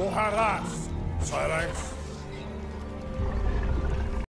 harass. Silence.